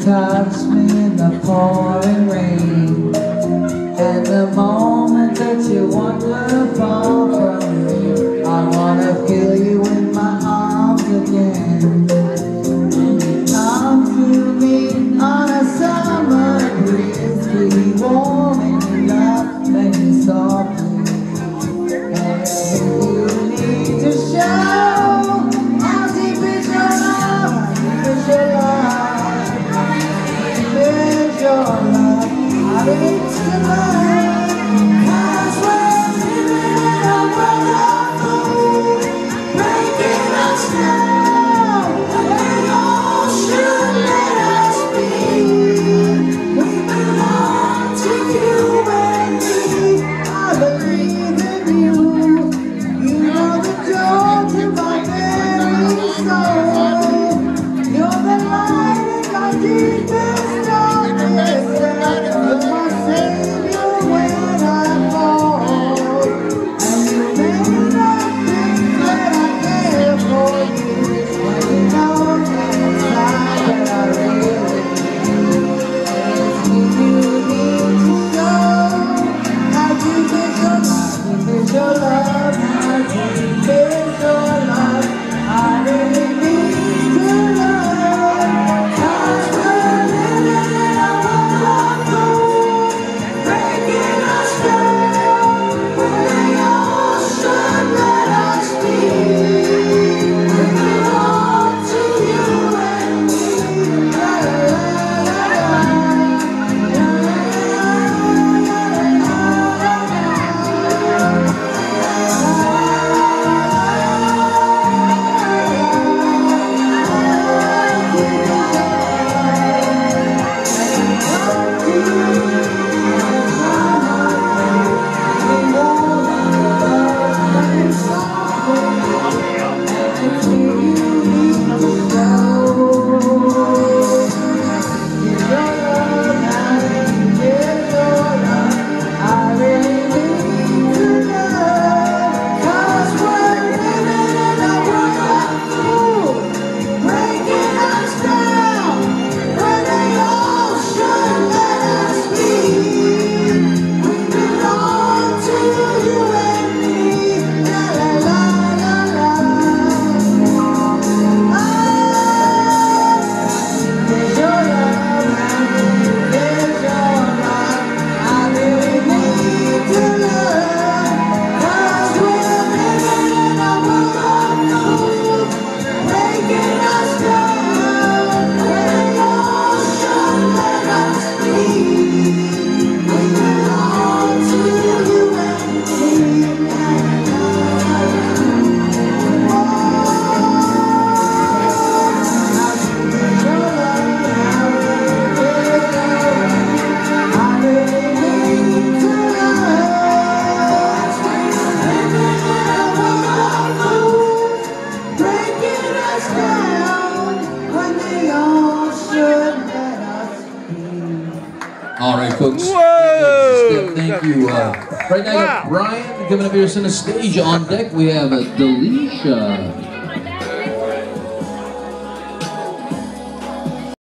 tops me in the pouring Back to my All right, folks. Whoa! Thank you. Uh, right now, wow. Brian giving up your center stage. On deck, we have a Delisha.